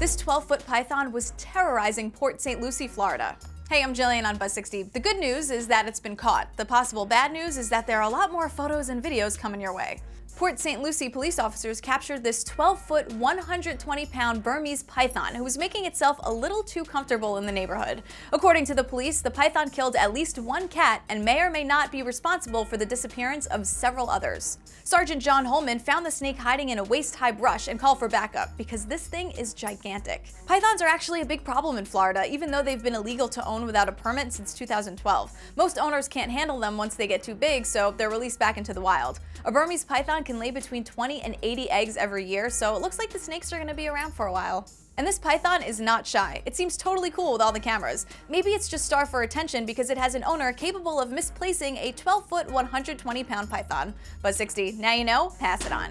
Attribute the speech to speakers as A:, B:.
A: This 12-foot python was terrorizing Port St. Lucie, Florida. Hey, I'm Gillian on Buzz60. The good news is that it's been caught. The possible bad news is that there are a lot more photos and videos coming your way. Port St. Lucie police officers captured this 12-foot, 120-pound Burmese python who was making itself a little too comfortable in the neighborhood. According to the police, the python killed at least one cat and may or may not be responsible for the disappearance of several others. Sergeant John Holman found the snake hiding in a waist-high brush and called for backup because this thing is gigantic. Pythons are actually a big problem in Florida, even though they've been illegal to own without a permit since 2012. Most owners can't handle them once they get too big, so they're released back into the wild. A Burmese python can lay between 20 and 80 eggs every year, so it looks like the snakes are going to be around for a while. And this python is not shy. It seems totally cool with all the cameras. Maybe it's just star for attention because it has an owner capable of misplacing a 12-foot, 120-pound python. Buzz60, now you know, pass it on.